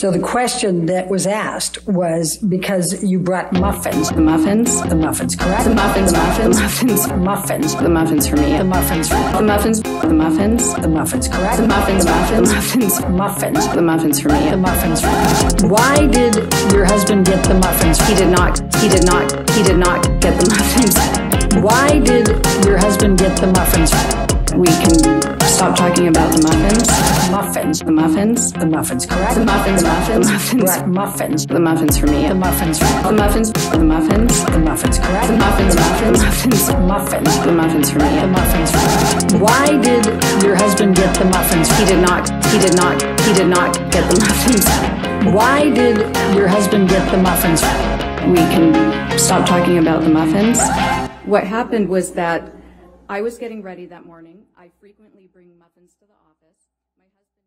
So the question that was asked was because you brought muffins. The muffins? The muffins, correct? The muffins, the muffins, muffins. Muffins. The muffins for me. The muffins. For The muffins. The muffins. The muffins, correct? The muffins, muffins. muffins. Muffins. The muffins for me. The muffins. For why did your husband get the muffins? He did not. He did not. He did not get the muffins. Why did your husband get the muffins? We can stop talking about the muffins. Muffins. The muffins. The muffins, correct? The muffins, muffins. The muffins. Right, muffins. The muffins for me. The muffins. The muffins. The muffins. The muffins, correct? The muffins, muffins. Muffins. Muffins. The muffins for me. The muffins. Why did your husband get the muffins? He did not. He did not. He did not get the muffins. Why did your husband get the muffins? We can stop talking about the muffins. What happened was that I was getting ready that morning. I frequently bring muffins to the office. My husband